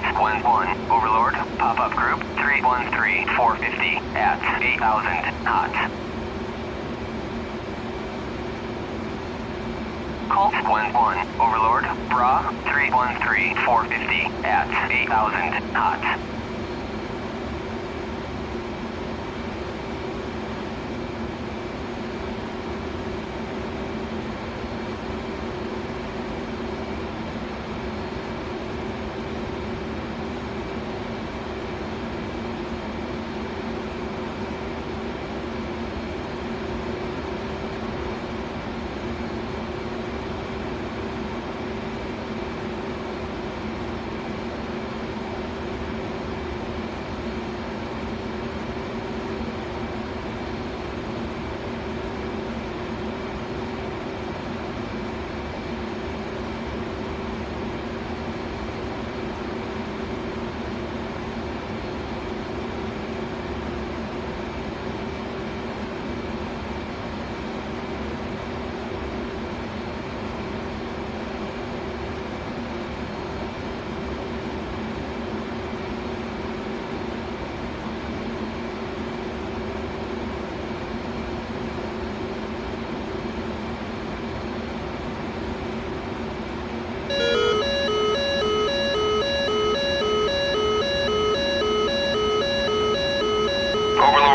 Gwen 1, Overlord, pop-up group 313-450 at 8,000 knots. Colt Gwen 1, Overlord, Bra 313-450 at 8,000 knots.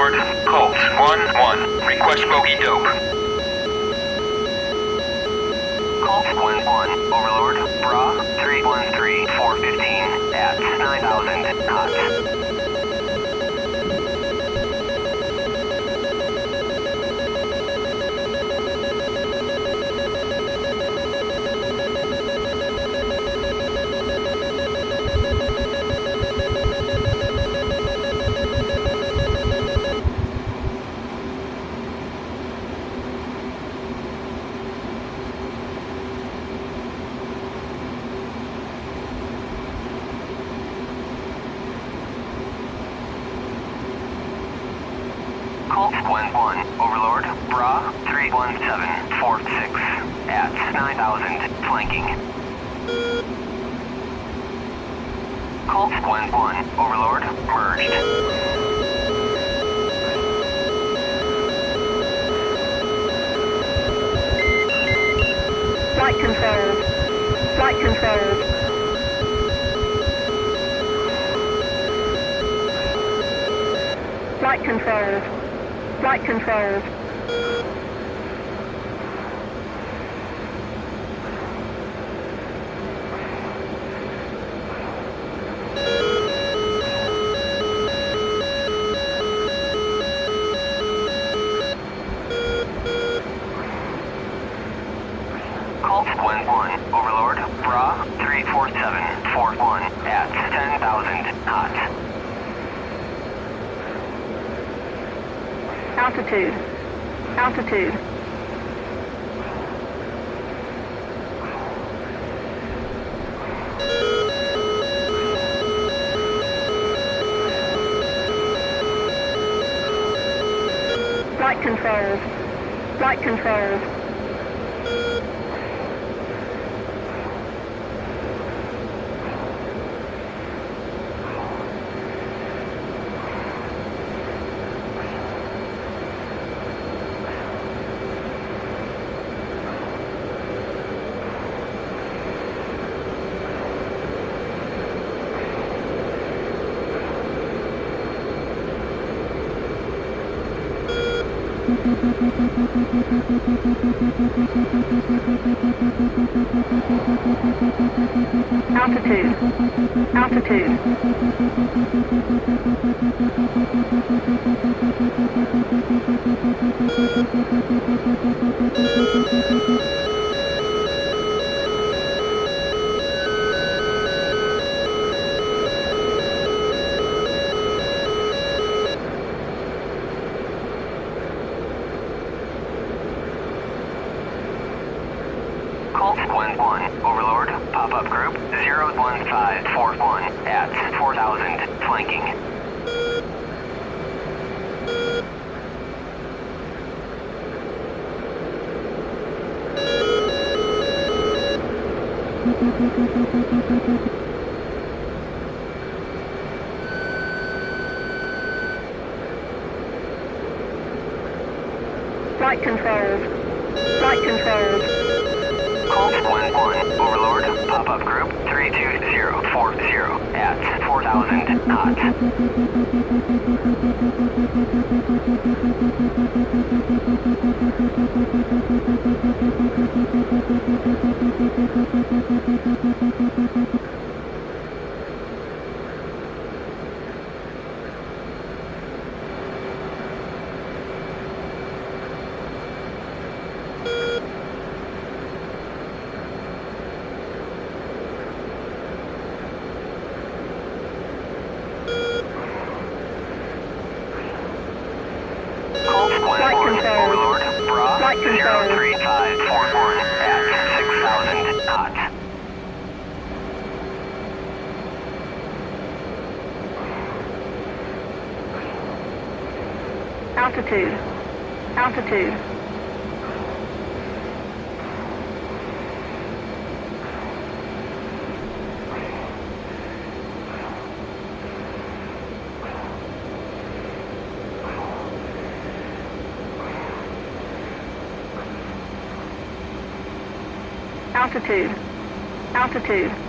Overlord, Colt, 1-1. Request bogey dope. Colt Gwen 1, 317-46 at 9,000 flanking. Colt Gwen 1, Overlord, merged. Flight controls. Flight controls. Flight controls. Flight controls. Colt Gwen 1, Overlord, Bra 347-41 at 10,000 knots. Altitude. Altitude. Flight controls. Flight controls. Altitude. Altitude. 1011. Overlord, pop-up group 01541 at 4000, flanking. Flight controls. Flight controls. Colt 1-1, Overlord, pop-up group 32040 at 4000 knots. Colt 1-1, Flight control. Overlord, Bra Flight control. 03541 at 6000 knots. Altitude. Altitude. Altitude. Altitude.